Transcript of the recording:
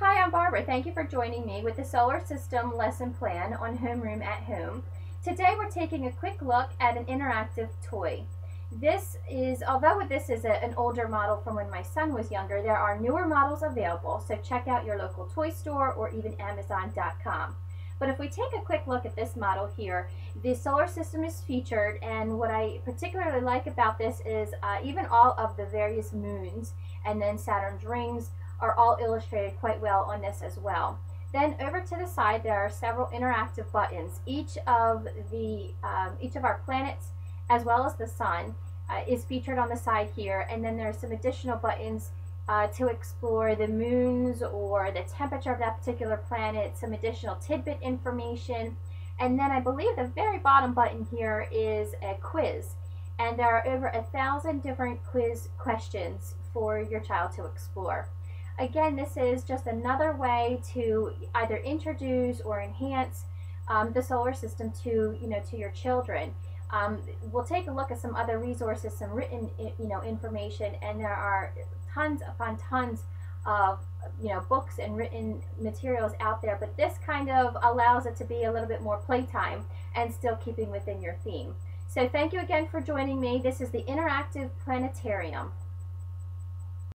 Hi, I'm Barbara. Thank you for joining me with the Solar System lesson plan on Homeroom at Home. Today we're taking a quick look at an interactive toy. This is, although this is a, an older model from when my son was younger, there are newer models available, so check out your local toy store or even Amazon.com. But if we take a quick look at this model here, the solar system is featured, and what I particularly like about this is uh, even all of the various moons and then Saturn's rings are all illustrated quite well on this as well. Then over to the side there are several interactive buttons. Each of the um, each of our planets as well as the sun uh, is featured on the side here and then there are some additional buttons uh, to explore the moons or the temperature of that particular planet, some additional tidbit information. And then I believe the very bottom button here is a quiz. And there are over a thousand different quiz questions for your child to explore. Again, this is just another way to either introduce or enhance um, the solar system to, you know, to your children. Um, we'll take a look at some other resources, some written, you know, information, and there are tons upon tons of you know books and written materials out there but this kind of allows it to be a little bit more playtime and still keeping within your theme. So thank you again for joining me. This is the interactive planetarium